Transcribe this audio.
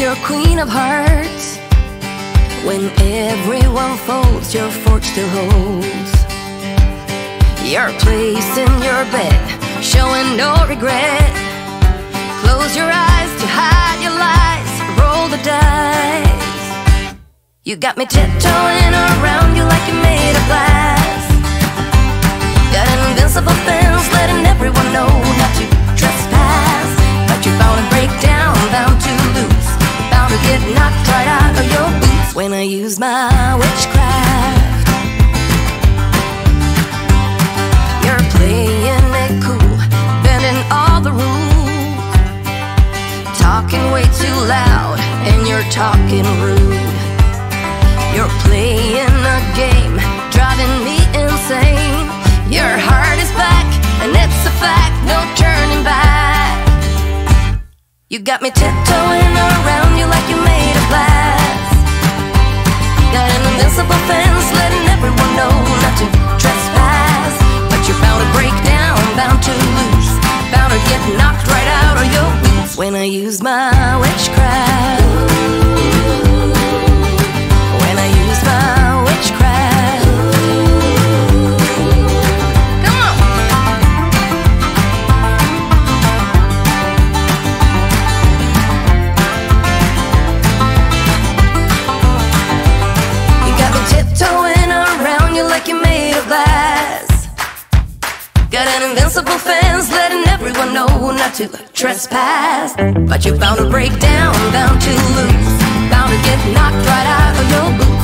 your queen of hearts. When everyone folds, your fort still holds. Your place in your bed, showing no regret. Close your eyes to hide your lies, roll the dice. You got me tiptoeing around you like you're made of glass. Got an invincible fence, letting everyone know not to trespass. But you're bound to break down, bound bound get knocked right out of your boots when I use my witchcraft. You're playing it cool, bending all the rules, talking way too loud, and you're talking rude. You're playing a game, driving me insane. Your heart is back, and it's a fact, no turning back. You got me tiptoeing around you like you're made of glass. Got an invincible fence, letting not to trespass. But you're bound to break down, bound to lose, bound to get knocked right out of your boots